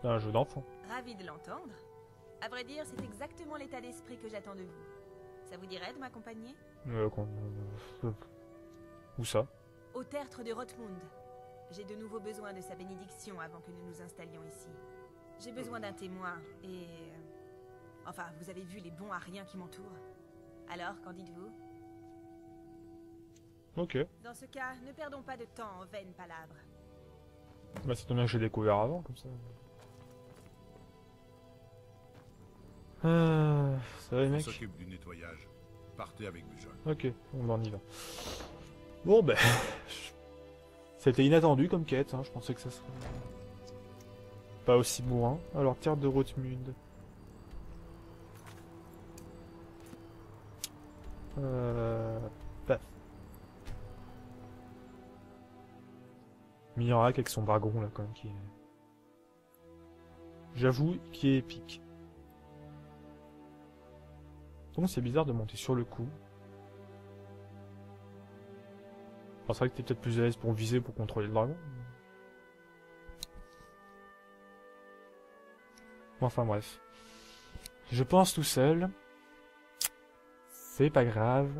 C'est un jeu d'enfant. Ravi de l'entendre. À vrai dire, c'est exactement l'état d'esprit que j'attends de vous. Ça vous dirait de m'accompagner? Euh, Où ça? Au tertre de Rothmund. J'ai de nouveau besoin de sa bénédiction avant que nous nous installions ici. J'ai besoin d'un témoin et... euh, Enfin, vous avez vu les bons à rien qui m'entourent. Alors, qu'en dites-vous? Ok. Dans ce cas, ne perdons pas de temps en vaines palabres. Bah c'est bien que j'ai découvert avant, comme ça. Ah, ça va les mecs s'occupe du nettoyage. Partez avec Bujol. Ok, bon bah on y va. Bon ben... C'était inattendu comme quête, hein. je pensais que ça serait... Pas aussi bourrin. Alors, terre de Rothmund. Euh... Paf. Mirac avec son dragon là quand même qui est... J'avoue qui est épique. C'est bizarre de monter sur le coup. Enfin, c'est vrai que t'es peut-être plus à l'aise pour viser, pour contrôler le dragon. Enfin bref. Je pense tout seul. C'est pas grave.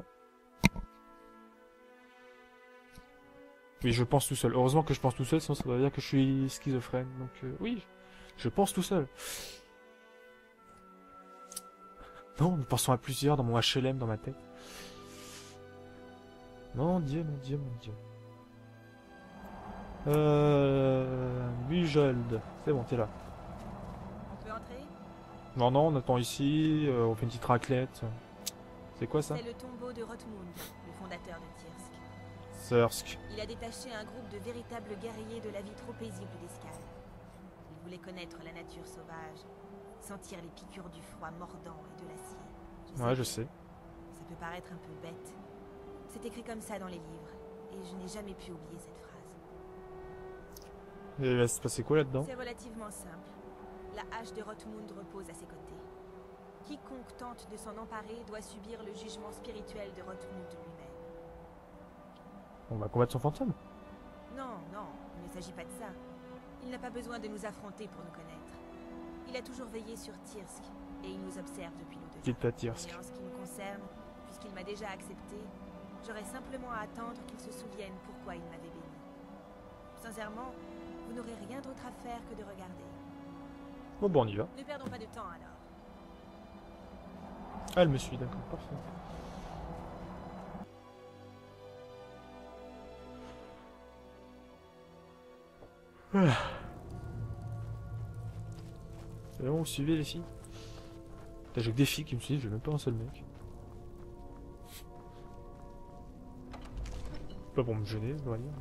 Oui, je pense tout seul. Heureusement que je pense tout seul, sinon ça veut dire que je suis schizophrène. Donc euh, oui, je pense tout seul. Non, nous pensons à plusieurs dans mon HLM dans ma tête. Mon dieu, mon dieu, mon dieu. Euh... Bujold. C'est bon, t'es là. On peut entrer? Non, non, on attend ici, euh, on fait une petite raclette. C'est quoi ça? C'est le tombeau de Rothmund, le fondateur de Tirsk. Sursk. Il a détaché un groupe de véritables guerriers de la vie trop paisible d'escale. Il voulait connaître la nature sauvage, sentir les piqûres du froid mordant et de l'acier. Ouais, je sais. Ça peut paraître un peu bête. C'est écrit comme ça dans les livres, et je n'ai jamais pu oublier cette phrase. Et il va se passer quoi là-dedans? C'est relativement simple. La hache de Rothmund repose à ses côtés. Quiconque tente de s'en emparer doit subir le jugement spirituel de Rothmund lui-même. On va combattre son fantôme Non, non, il ne s'agit pas de ça. Il n'a pas besoin de nous affronter pour nous connaître. Il a toujours veillé sur Tirsk, et il nous observe depuis nous deux. Quitte Tirsk. Et en ce qui nous concerne, puisqu'il m'a déjà accepté, j'aurais simplement à attendre qu'il se souvienne pourquoi il m'avait béni. Sincèrement, vous n'aurez rien d'autre à faire que de regarder. Bon, bon, on y va. Ne perdons pas de temps alors. Ah, elle me suit, d'accord, parfait. Voilà. C'est vous suivez les filles Putain, J'ai que des filles qui me suivent, j'ai même pas un seul mec. Pas pour me gêner, on va dire.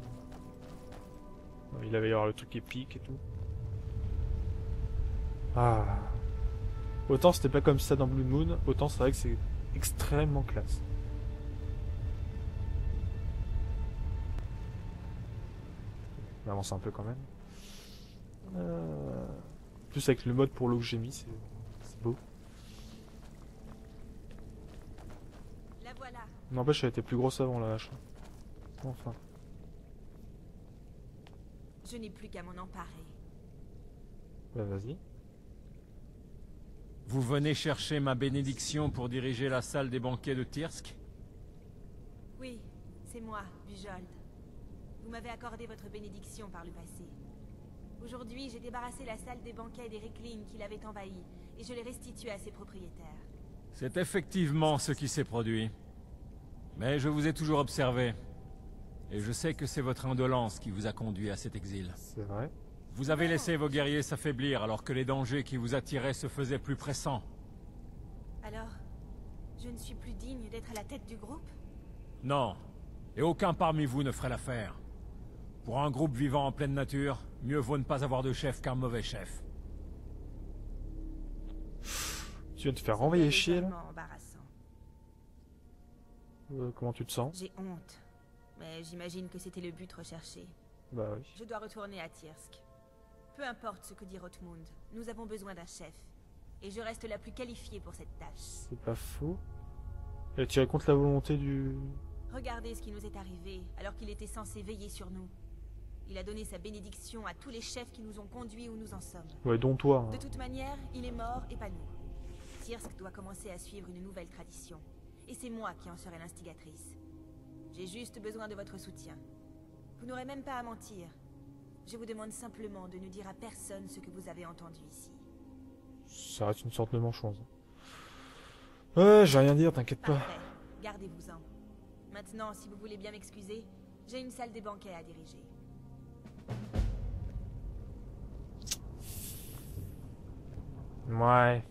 Il avait y avoir le truc épique et tout. Ah. Autant c'était pas comme ça dans Blue Moon, autant c'est vrai que c'est extrêmement classe. On avance un peu quand même. Euh... Plus avec le mode pour l'eau que j'ai mis, c'est c'est beau. La voilà. N'empêche, elle était plus grosse avant la vache. Enfin. Je n'ai plus qu'à m'en emparer. Bah vas-y. Vous venez chercher ma bénédiction pour diriger la salle des banquets de Tirsk Oui, c'est moi, Bujold. Vous m'avez accordé votre bénédiction par le passé. Aujourd'hui, j'ai débarrassé la salle des banquets d'Eriklin qui l'avait envahie, et je l'ai restituée à ses propriétaires. C'est effectivement ce qui s'est produit. Mais je vous ai toujours observé. Et je sais que c'est votre indolence qui vous a conduit à cet exil. C'est vrai. Vous avez laissé vos guerriers s'affaiblir alors que les dangers qui vous attiraient se faisaient plus pressants. Alors, je ne suis plus digne d'être à la tête du groupe? Non. Et aucun parmi vous ne ferait l'affaire. Pour un groupe vivant en pleine nature, mieux vaut ne pas avoir de chef qu'un mauvais chef. Tu viens de te faire renvoyer chier là légèrement embarrassant. Euh, Comment tu te sens? J'ai honte, mais j'imagine que c'était le but recherché. Bah oui. Je dois retourner à Tirsk. Peu importe ce que dit Rothmund, nous avons besoin d'un chef. Et je reste la plus qualifiée pour cette tâche. C'est pas faux. Elle a tiré contre la volonté du... Regardez ce qui nous est arrivé alors qu'il était censé veiller sur nous. Il a donné sa bénédiction à tous les chefs qui nous ont conduits où nous en sommes. Ouais, dont toi. hein. De toute manière, il est mort et pas nous. Tirsk doit commencer à suivre une nouvelle tradition. Et c'est moi qui en serai l'instigatrice. J'ai juste besoin de votre soutien. Vous n'aurez même pas à mentir. Je vous demande simplement de ne dire à personne ce que vous avez entendu ici. Ça reste une sorte de manchose. Ouais, j'ai rien à dire, t'inquiète pas. Gardez-vous-en. Maintenant, si vous voulez bien m'excuser, j'ai une salle des banquets à diriger. Ouais.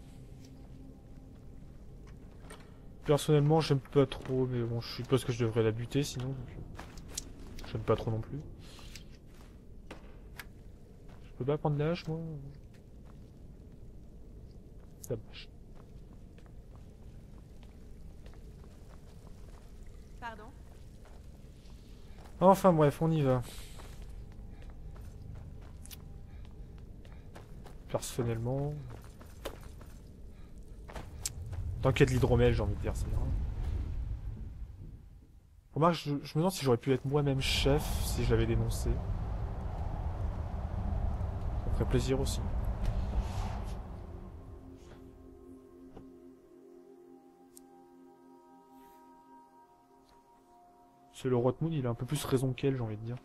Personnellement, j'aime pas trop, mais bon, je suppose que je devrais la buter sinon. J'aime pas trop non plus. Je peux pas prendre la hache, moi Dommage. Pardon? Enfin bref, on y va. Personnellement... Tant qu'il y a de l'hydromel, j'ai envie de dire, c'est bien. Remarque, je, je me demande si j'aurais pu être moi-même chef si je l'avais dénoncé. Ça ferait plaisir aussi. C'est le Rotmoon, il a un peu plus raison qu'elle, j'ai envie de dire.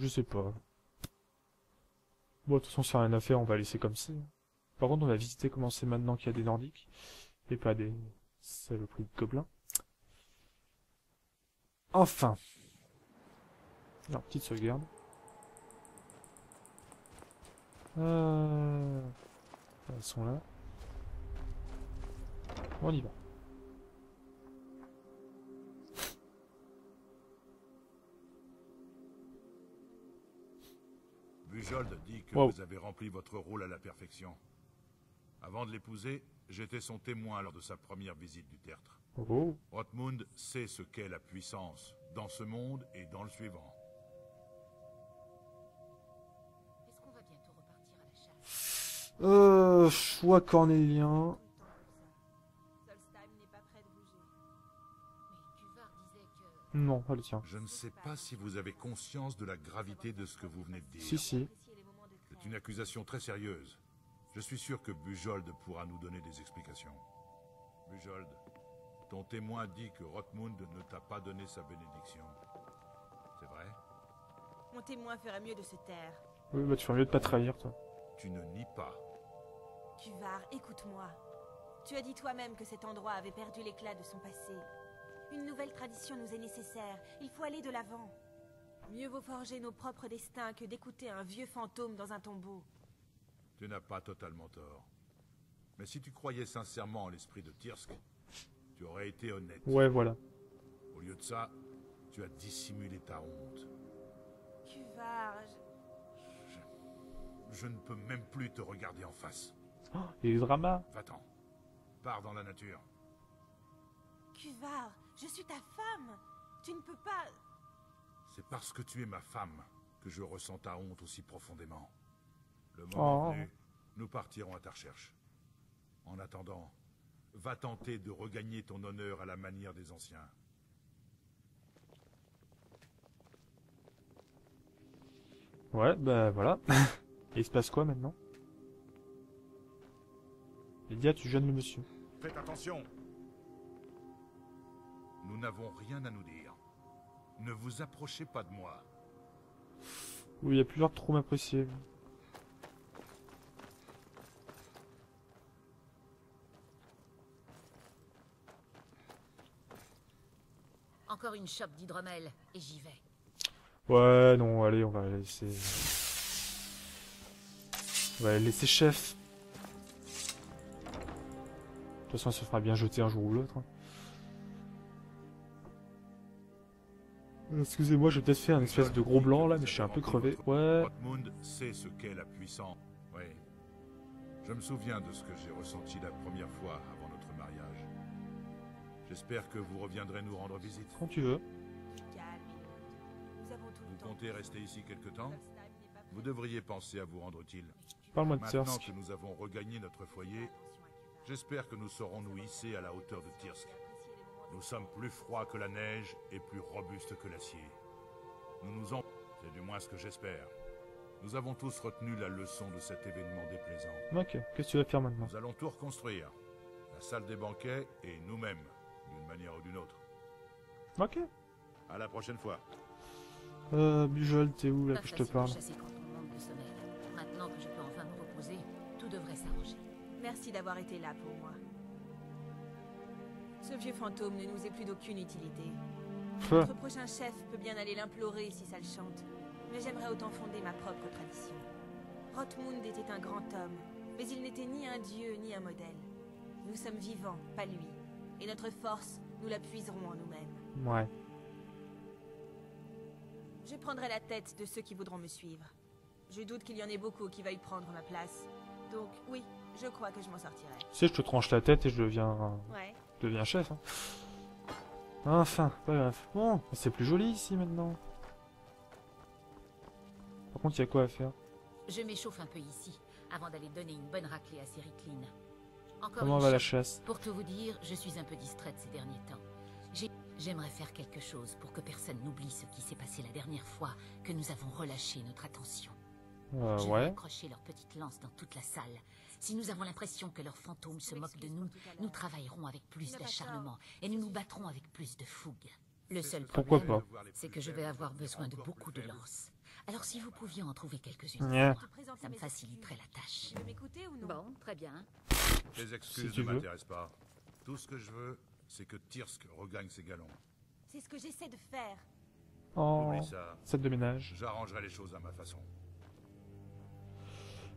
Je sais pas. Bon, de toute façon, ça rien à faire, on va laisser comme ça. Par contre, on va visiter comment c'est maintenant qu'il y a des Nordiques. Et pas des saloperies de gobelins. Enfin. Alors, petite sauvegarde. Euh... Elles sont là. On y va. Bujold dit que Wow. vous avez rempli votre rôle à la perfection. Avant de l'épouser, j'étais son témoin lors de sa première visite du tertre. Oh. Rothmund sait ce qu'est la puissance, dans ce monde et dans le suivant. Est-ce qu'on va bientôt repartir à la chasse? Euh, choix cornélien. Non, allez, tiens. Je ne sais pas si vous avez conscience de la gravité de ce que vous venez de dire. Si, si. C'est une accusation très sérieuse. Je suis sûr que Bujold pourra nous donner des explications. Bujold, ton témoin dit que Rothmund ne t'a pas donné sa bénédiction. C'est vrai? Mon témoin ferait mieux de se taire. Oui, bah tu ferais mieux de pas trahir, toi. Tu ne nies pas. Cuvar, écoute-moi. Tu as dit toi-même que cet endroit avait perdu l'éclat de son passé. Une nouvelle tradition nous est nécessaire. Il faut aller de l'avant. Mieux vaut forger nos propres destins que d'écouter un vieux fantôme dans un tombeau. Tu n'as pas totalement tort. Mais si tu croyais sincèrement en l'esprit de Tirsk, tu aurais été honnête. Ouais, voilà. Au lieu de ça, tu as dissimulé ta honte. Cuvar, je- Je ne peux même plus te regarder en face. Oh, et les dramas. Va-t'en. Pars dans la nature. Cuvar, je suis ta femme. Tu ne peux pas... C'est parce que tu es ma femme que je ressens ta honte aussi profondément. Le moment Oh. venu, nous partirons à ta recherche. En attendant, va tenter de regagner ton honneur à la manière des anciens. Ouais, bah voilà. Et il se passe quoi maintenant? Lydia, tu gênes le monsieur. Faites attention Nous n'avons rien à nous dire. Ne vous approchez pas de moi. Oui, il a plus l'air de trop m'apprécier. Encore une chope d'hydromel, et j'y vais. Ouais, non, allez, on va la laisser. On va la laisser chef. De toute façon, elle se fera bien jeter un jour ou l'autre. Excusez-moi, j'ai peut-être fait un espèce de gros blanc là, mais je suis un peu crevé. Ouais, Rothmund sait ce qu'est la puissance. Oui. Je me souviens de ce que j'ai ressenti la première fois avant notre mariage. J'espère que vous reviendrez nous rendre visite. quand tu veux. Vous comptez rester ici quelque temps? Vous devriez penser à vous rendre utile. Parle-moi de Maintenant que nous avons regagné notre foyer, J'espère que nous saurons nous hisser à la hauteur de Tirsk. Nous sommes plus froids que la neige et plus robustes que l'acier. Nous nous en... C'est du moins ce que j'espère. Nous avons tous retenu la leçon de cet événement déplaisant. Ok, qu'est-ce que tu vas faire maintenant Nous allons tout reconstruire. La salle des banquets et nous-mêmes, d'une manière ou d'une autre. Ok. À la prochaine fois. Euh, Bujol, t'es où là Pas que je te parle chasser quand on manque de sommeil. Maintenant que je peux enfin me reposer, tout devrait s'arranger. Merci d'avoir été là pour moi. Ce vieux fantôme ne nous est plus d'aucune utilité. Notre prochain chef peut bien aller l'implorer si ça le chante. Mais j'aimerais autant fonder ma propre tradition. Rothmund était un grand homme, mais il n'était ni un dieu ni un modèle. Nous sommes vivants, pas lui. Et notre force, nous la puiserons en nous-mêmes. Ouais. Je prendrai la tête de ceux qui voudront me suivre. Je doute qu'il y en ait beaucoup qui veuillent prendre ma place. Donc oui, je crois que je m'en sortirai. Tu sais, je te tranche la tête et je deviens, Ouais. Je deviens chef. hein. Enfin, pas grave. Bon, c'est plus joli ici maintenant. Par contre, il y a quoi à faire? Je m'échauffe un peu ici, avant d'aller donner une bonne raclée à Séricline. Encore Comment une va la chasse? Pour tout vous dire, je suis un peu distraite ces derniers temps. J'ai- J'aimerais faire quelque chose pour que personne n'oublie ce qui s'est passé la dernière fois que nous avons relâché notre attention. euh, je vais Ouais? accrocher leurs petites lances dans toute la salle. Si nous avons l'impression que leurs fantômes se moquent de nous, nous travaillerons avec plus d'acharnement et nous nous battrons avec plus de fougue. Le seul Pourquoi problème, pas c'est que je vais avoir besoin de beaucoup de lances. Alors si vous pouviez en trouver quelques-unes, ça me faciliterait la tâche. Bon, très bien. Tes excuses ne m'intéressent pas. Tout ce que je veux, c'est que Tirsk regagne ses galons. C'est ce que j'essaie de faire. Oh, ça. de ménage. J'arrangerai les choses à ma façon.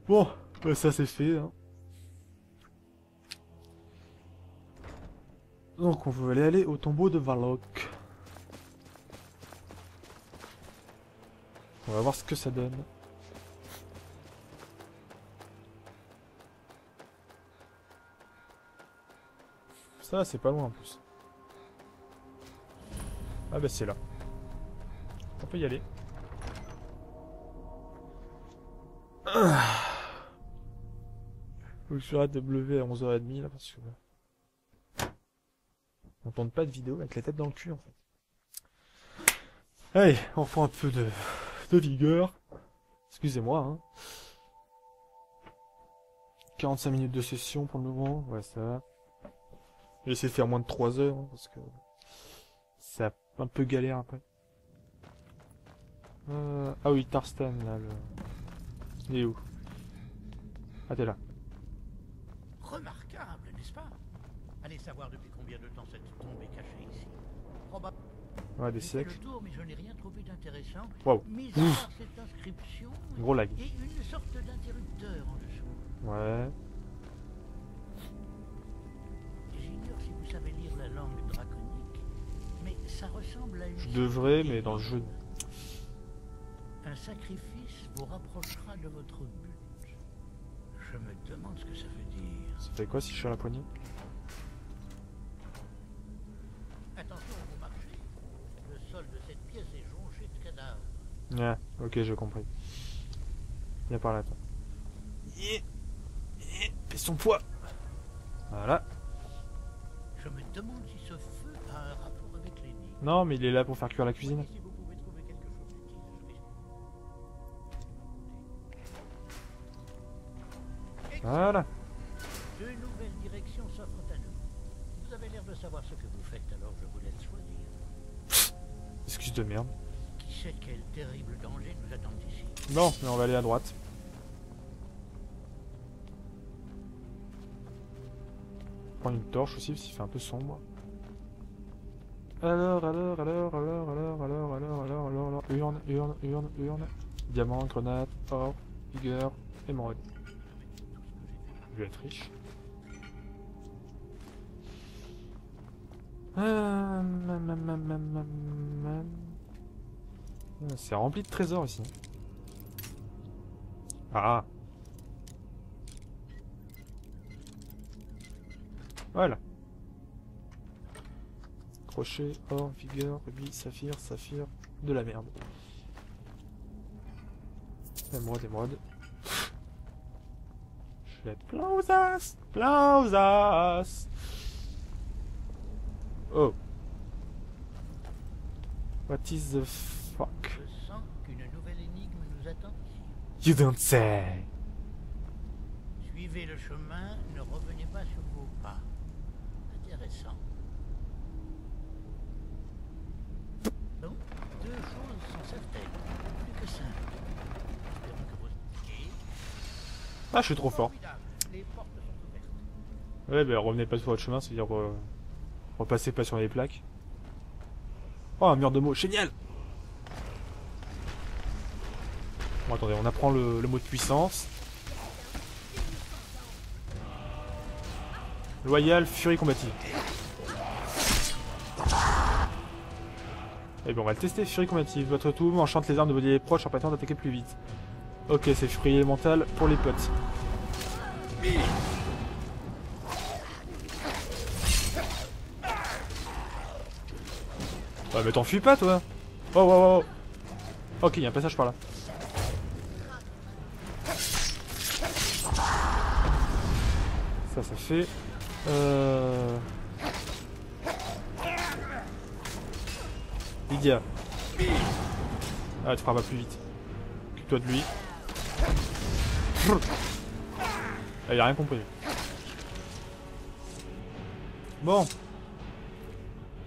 Bon, bah, ça c'est fait. hein. Donc on veut aller au tombeau de Varlock. On va voir ce que ça donne. Ça c'est pas loin en plus. Ah bah c'est là. On peut y aller. Faut que je me lever à 11h30 là parce que. On tourne pas de vidéo avec la tête dans le cul en fait. Allez, on prend un peu de, de vigueur. Excusez-moi hein. 45 minutes de session pour le moment, ouais ça va. Je vais essayer de faire moins de 3 heures hein, parce que c'est un peu galère après. Euh, Ah oui, Tarstan là, le... Il est où? Ah t'es là. Remarquable, n'est-ce pas Allez savoir depuis combien de temps cette tombe est cachée ici. Probable. Ouais, des siècles. le tour, mais je n'ai rien trouvé d'intéressant. Waouh. Mis à part cette inscription Gros lag. et une sorte d'interrupteur en dessous. Ouais. J'ignore si vous savez lire la langue draconique, mais ça ressemble à une. Je devrais, mais dans le jeu. Un sacrifice vous rapprochera de votre but. Je me demande ce que ça veut dire. Ça fait quoi si je suis à la poignée? Ouais, ok, j'ai compris. Viens par là, toi. Fais son poids Voilà. Je me demande si ce feu a un rapport avec l'énigme. Non, mais il est là pour faire cuire la cuisine. Voyez si vous pouvez trouver quelque chose d'utile. Je vais- Voilà. Deux nouvelles directions s'offrent à nous. Vous avez l'air de savoir ce que vous faites, alors je vous laisse choisir. Excuse de merde. Quel terrible danger nous attend ici Bon, mais on va aller à droite. Prendre une torche aussi, qu'il fait un peu sombre. Alors, alors, alors, alors, alors, alors, alors, alors, alors, alors, urne, urne, urne, urne. Diamant, grenade, or, vigueur, émeraude. Je vais être riche. Euh, C'est rempli de trésors ici. Ah Voilà. Crochet, or, vigueur, rubis, saphir, saphir, de la merde. Émeraude, émeraude. flèche. Plausas Plausas Oh. What is the fuck Je sens qu'une nouvelle énigme nous attend ici. You don't say Suivez le chemin, ne revenez pas sur vos pas. Intéressant. Donc, deux choses sont certaines. Plus que simples. Espérons que vous. Ah, je suis trop fort. Les portes sont ouvertes. Ouais, bah revenez pas sur votre chemin, c'est-à-dire euh, repassez pas sur les plaques. Oh, un mur de mots, génial Attendez, on apprend le, mot de puissance. Loyal, furie combative. Eh bien, on va le tester, furie combative. Votre tour enchante les armes de vos alliés proches en permettant d'attaquer plus vite. Ok, c'est furie élémentale pour les potes. Ouais, mais t'enfuis pas, toi Oh, oh, oh, oh. Ok, il y a un passage par là. Ça, ça fait... Euh... Lydia. Ah, tu feras pas plus vite. Occupe-toi de lui. Ah, il a rien compris. Bon.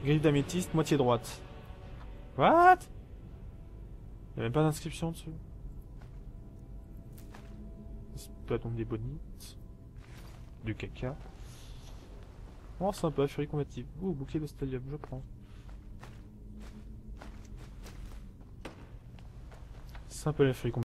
Grille d'améthyste, moitié droite. What? Il a même pas d'inscription dessus. C'est pas des bonites. Du caca. Oh sympa, furie combative. Ouh, bouclier de stadium, je prends. Sympa la furie combative.